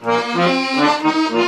Música